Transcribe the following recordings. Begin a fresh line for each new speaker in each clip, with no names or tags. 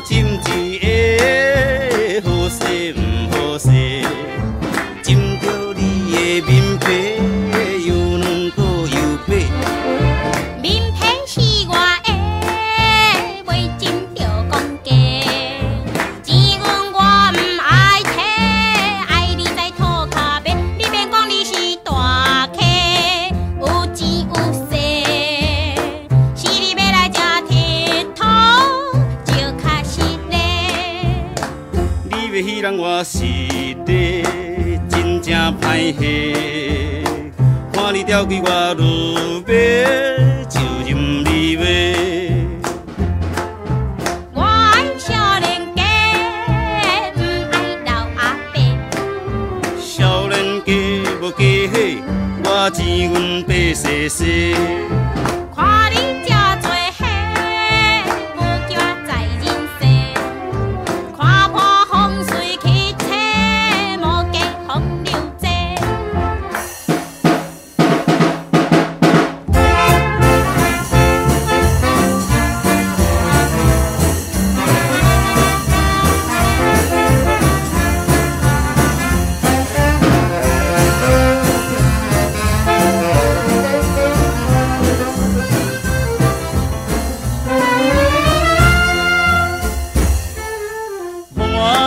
金钱的。白
戏人我是你真正歹戏，看你钓起我落尾就任你骂。
我少，老阿伯。
少，我钱愿白。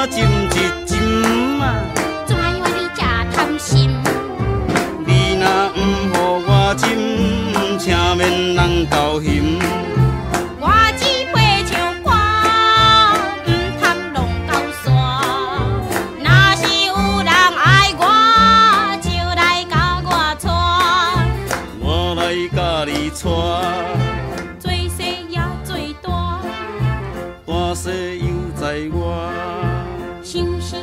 我
浸一浸啊，
怎样你这贪心？
你若不互我浸，请免人
到心。星星